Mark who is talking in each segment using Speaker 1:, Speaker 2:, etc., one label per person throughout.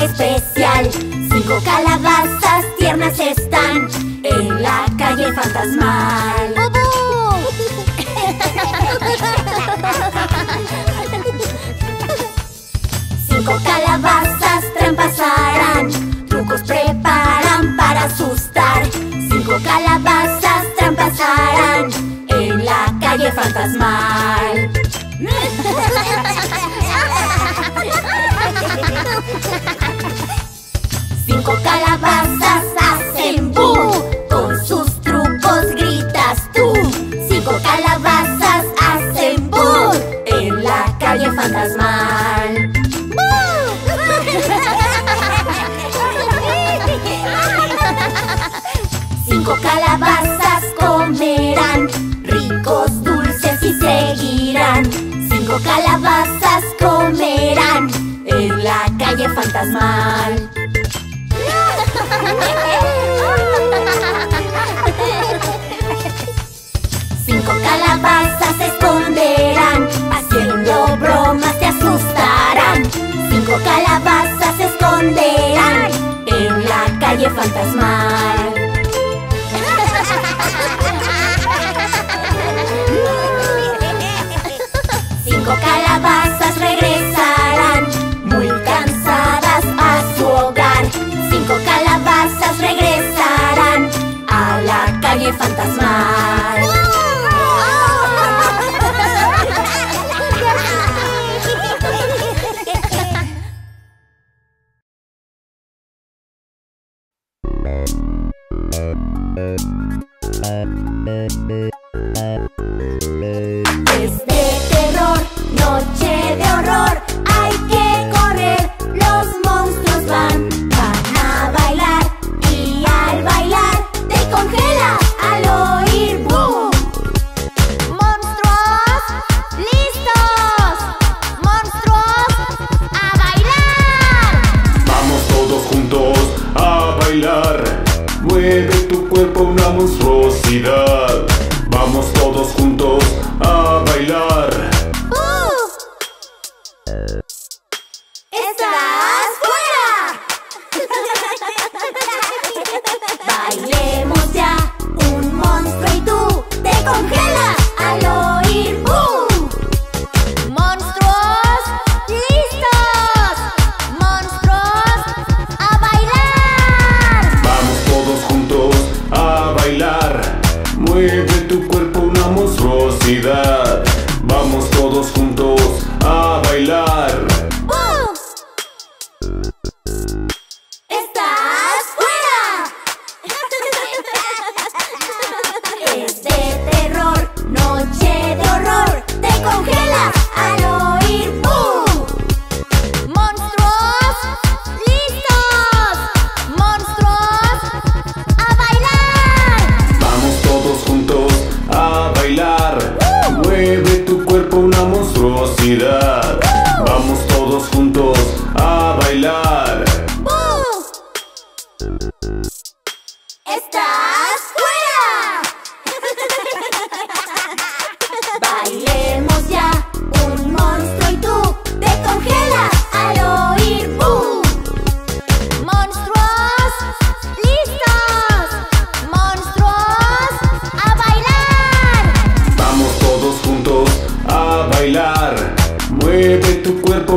Speaker 1: traje especial. Cinco calabazas tiernas están en la calle fantasmal. ¡Bubú! Cinco calabazas trampas harán, trucos preparan para asustar. Cinco calabazas trampas harán en la calle fantasmal. cinco calabazas hacen bu con sus trucos gritas tú. Cinco calabazas hacen bu en la calle fantasmal. Cinco calabazas comerán ricos dulces y seguirán. Cinco calabazas comerán en la calle fantasmal. Cinco calabazas se esconderán, haciendo bromas te asustarán. Cinco calabazas se esconderán en la calle fantasmal.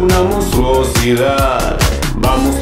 Speaker 2: una monstruosidad. Vamos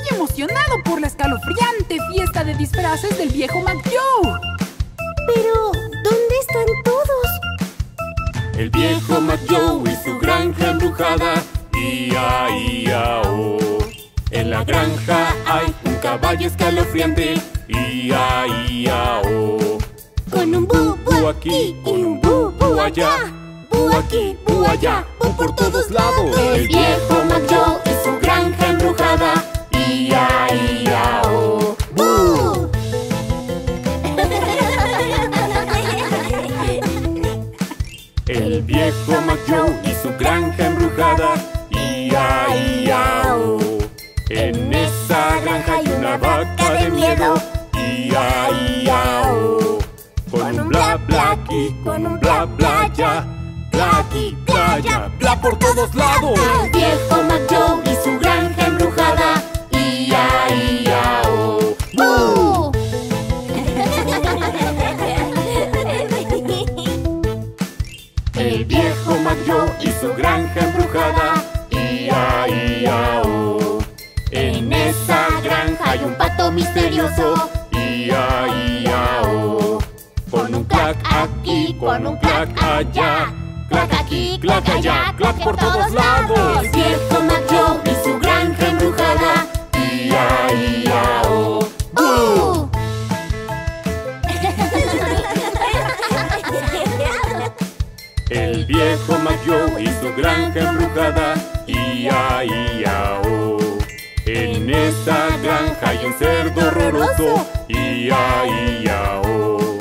Speaker 3: Estoy emocionado por la escalofriante fiesta de disfraces del viejo McJoe.
Speaker 2: Pero, ¿dónde están todos?
Speaker 1: El viejo McJoe y su granja embrujada. Ia, ia, oh. En la granja hay un caballo escalofriante. Ia, ia, oh.
Speaker 2: Con un bu, bu aquí y un bu, bu allá. Bu aquí, bu allá, bu por todos lados.
Speaker 1: El viejo McJoe y su granja embrujada. Ia, ia, oh. En esa granja hay una vaca de miedo. Ia, ia, oh. Con un bla bla aquí, con un bla bla allá. Bla aquí, bla allá, bla por todos lados.
Speaker 2: El viejo McJoe y su granja embrujada.
Speaker 1: Ia, ia, oh. El viejo McJoe y su granja embrujada. Ia, ia, oh. En esa granja hay un pato misterioso. Ia, ia, oh. Con un clac aquí, con un clac allá. Clac aquí, clac allá, clac por todos lados.
Speaker 2: El viejo
Speaker 1: El viejo McJoe y su granja embrujada. Ia, ia, oh. En esa granja hay un cerdo horroroso. Ia, ia, oh.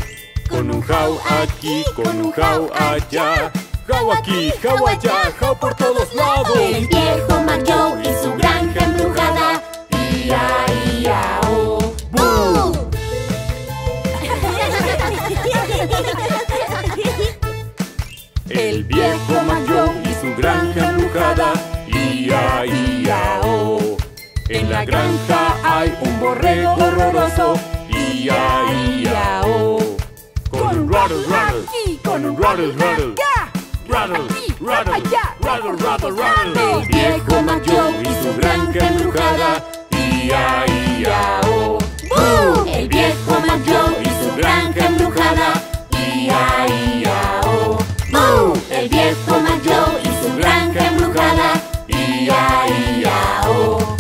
Speaker 1: Con un jau aquí, con un jau allá. Jau aquí, jau allá, jau por todos lados.
Speaker 2: El viejo McJoe y su granja
Speaker 1: El viejo McJoe y su granja embrujada. Ia, ia, oh. En la granja hay un borrego horroroso. Ia, ia, oh. Con un rattle, rattle. Con un rattle, rattle. Rattle, rattle, rattle, rattle, rattle. El viejo McJoe y su granja embrujada. Ia, ia, oh. El viejo McJoe y su granja embrujada. Ia, ia, oh. El viejo McJoe y su granja embrujada. Ia, ia, oh.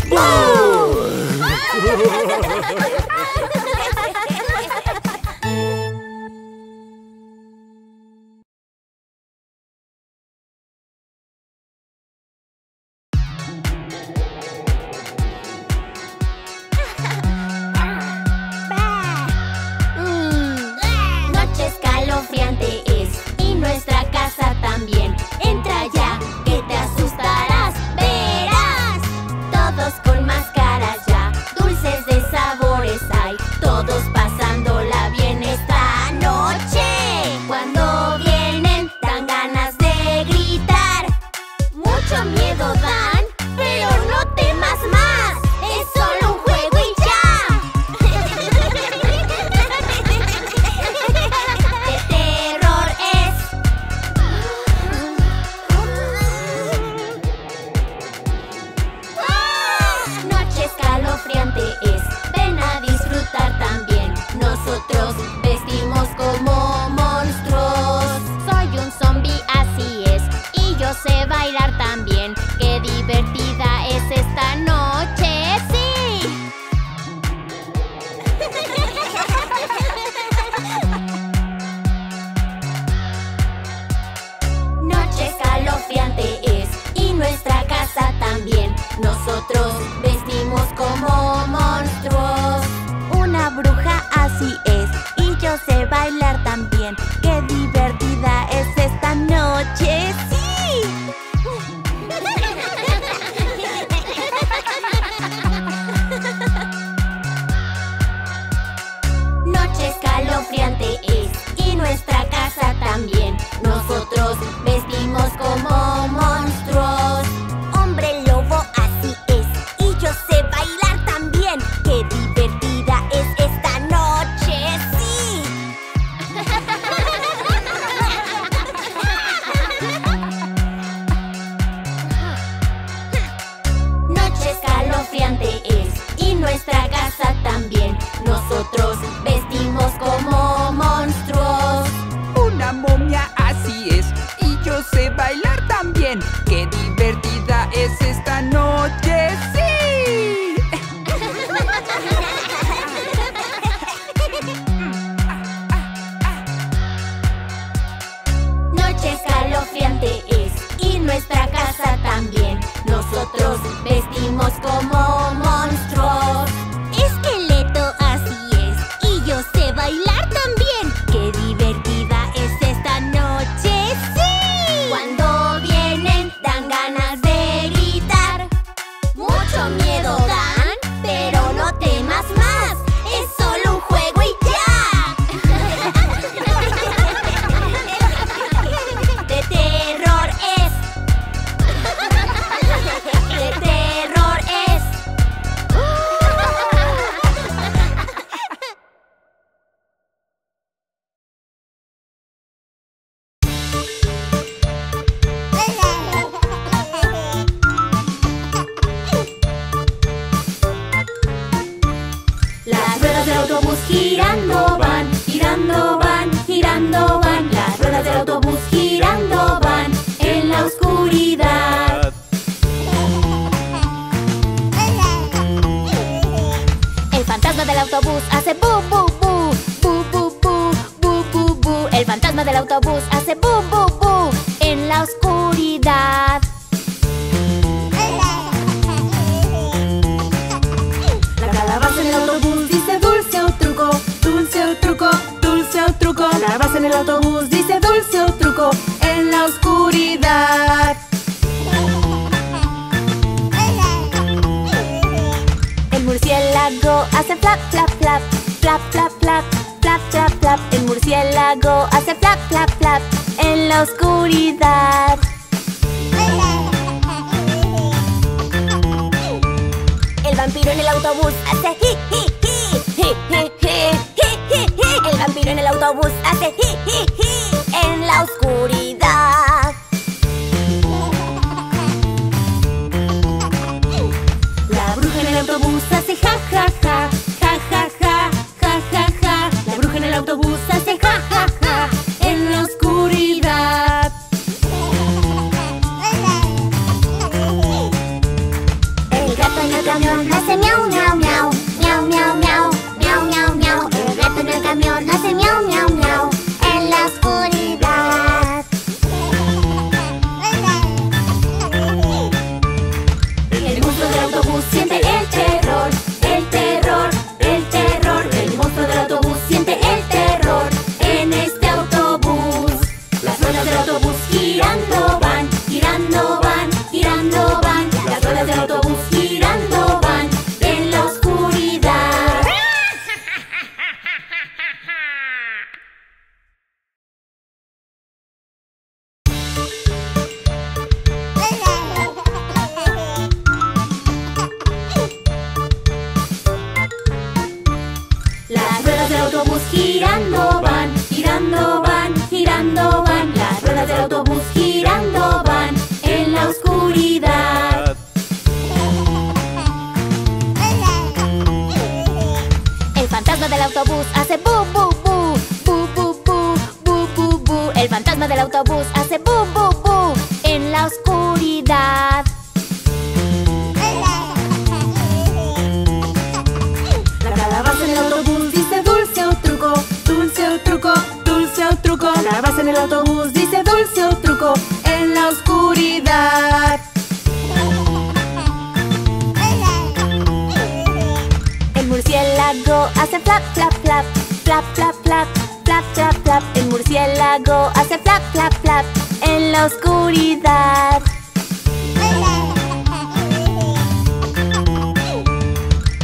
Speaker 1: Girando van, girando van, girando van. Las ruedas del autobús girando van en la oscuridad. El fantasma del autobús hace bu bu bu, bu bu bu, bu bu bu. El fantasma del autobús hace bu bu bu en la oscuridad.
Speaker 4: En el autobús dice dulce o truco en la oscuridad.
Speaker 1: El murciélago hace flap, flap, flap, flap, flap, flap, flap, flap, flap. El murciélago hace flap, flap, flap en la oscuridad. El vampiro en el autobús hace hi, hi, hi, hi, hi. El vampiro en el autobús hace hi, hi, hi en la oscuridad.
Speaker 4: Las ruedas del autobús girando van, girando van, girando van. Las ruedas del autobús girando van en la oscuridad.
Speaker 1: El fantasma del autobús hace bu bu bu, bu. El fantasma del autobús hace bu bu bu en la oscuridad.
Speaker 4: El autobús dice dulce o truco en la oscuridad.
Speaker 1: El murciélago hace flap, flap, flap, flap, flap, flap, flap, flap, flap. El murciélago hace flap, flap, flap en la oscuridad.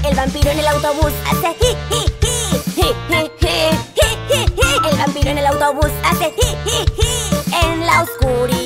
Speaker 1: El vampiro en el autobús hace hi, hi, hi, hi, hi, vampiro en el autobús hace hi, hi, hi en la oscuridad.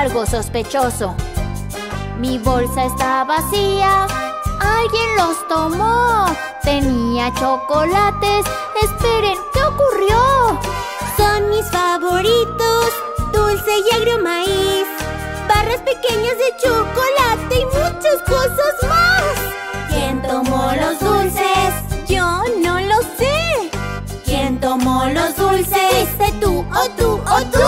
Speaker 4: algo sospechoso. Mi bolsa está vacía, alguien los tomó. Tenía chocolates, esperen, ¿qué ocurrió? Son mis favoritos, dulce y agrio maíz, barras pequeñas de chocolate y muchas cosas
Speaker 1: más. ¿Quién tomó
Speaker 4: los dulces? Yo no lo sé. ¿Quién tomó los dulces? ¿Fuiste tú o tú o tú?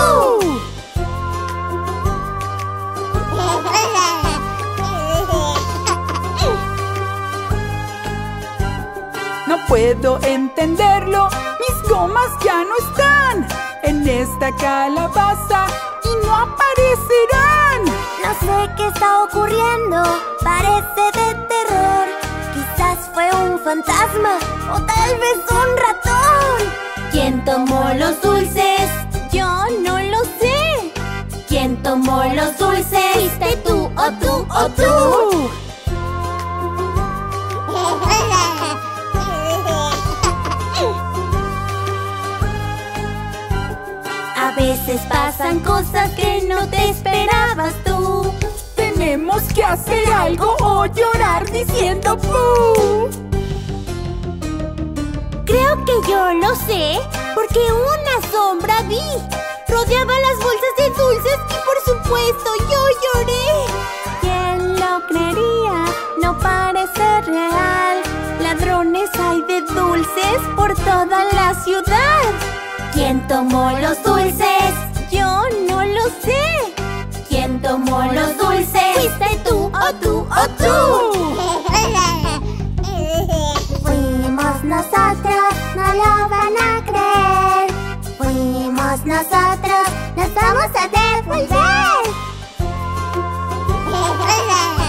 Speaker 3: Puedo entenderlo. Mis gomas ya no están en esta calabaza y no aparecerán.
Speaker 1: No sé qué está ocurriendo, parece de terror. Quizás fue un fantasma o tal vez un ratón.
Speaker 4: ¿Quién tomó los dulces?
Speaker 1: Yo no lo sé.
Speaker 4: ¿Quién tomó los dulces?
Speaker 1: ¿Fuiste tú o tú o tú?
Speaker 4: Veces pasan cosas que no te esperabas tú.
Speaker 3: Tenemos que hacer algo o llorar diciendo ¡Pum!
Speaker 1: Creo que yo lo sé, porque una sombra vi. Rodeaba las bolsas de dulces y por supuesto yo lloré. ¿Quién lo creería? No parece real. Ladrones hay de dulces por toda la ciudad.
Speaker 4: ¿Quién tomó los dulces?
Speaker 1: Yo no lo sé.
Speaker 4: ¿Quién tomó los dulces?
Speaker 1: ¿Fuiste tú o tú o tú? Fuimos nosotros, no lo van a creer. Fuimos nosotros, nos vamos a devolver.